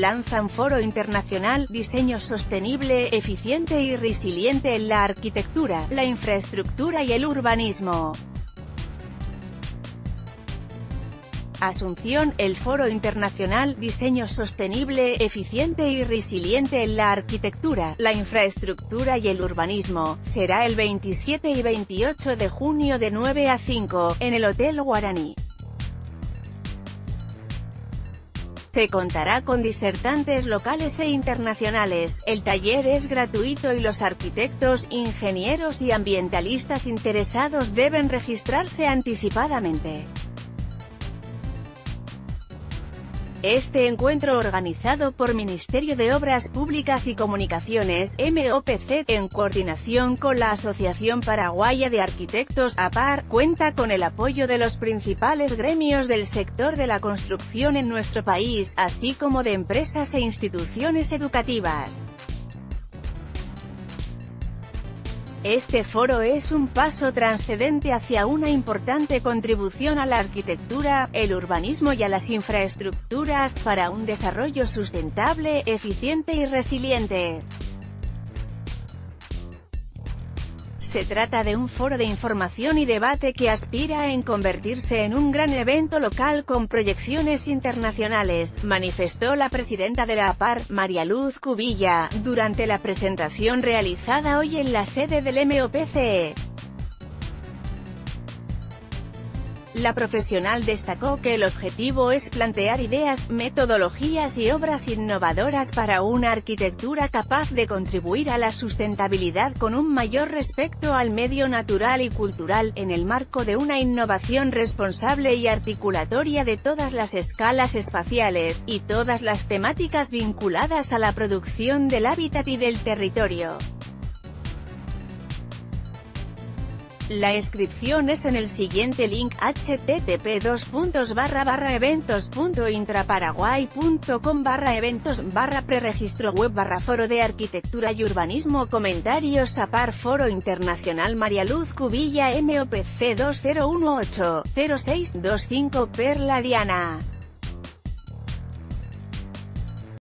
lanzan Foro Internacional, Diseño Sostenible, Eficiente y Resiliente en la Arquitectura, la Infraestructura y el Urbanismo. Asunción, el Foro Internacional, Diseño Sostenible, Eficiente y Resiliente en la Arquitectura, la Infraestructura y el Urbanismo, será el 27 y 28 de junio de 9 a 5, en el Hotel Guaraní. Se contará con disertantes locales e internacionales, el taller es gratuito y los arquitectos, ingenieros y ambientalistas interesados deben registrarse anticipadamente. Este encuentro organizado por Ministerio de Obras Públicas y Comunicaciones, MOPC, en coordinación con la Asociación Paraguaya de Arquitectos, APAR, cuenta con el apoyo de los principales gremios del sector de la construcción en nuestro país, así como de empresas e instituciones educativas. Este foro es un paso trascendente hacia una importante contribución a la arquitectura, el urbanismo y a las infraestructuras, para un desarrollo sustentable, eficiente y resiliente. Se trata de un foro de información y debate que aspira en convertirse en un gran evento local con proyecciones internacionales, manifestó la presidenta de la APAR, María Luz Cubilla, durante la presentación realizada hoy en la sede del MOPCE. La profesional destacó que el objetivo es plantear ideas, metodologías y obras innovadoras para una arquitectura capaz de contribuir a la sustentabilidad con un mayor respeto al medio natural y cultural, en el marco de una innovación responsable y articulatoria de todas las escalas espaciales, y todas las temáticas vinculadas a la producción del hábitat y del territorio. La inscripción es en el siguiente link http eventos.intraparaguay.com barra eventos barra preregistro web barra foro de arquitectura y urbanismo comentarios a par foro internacional María Luz Cubilla MOPC 2018 0625 Perla Diana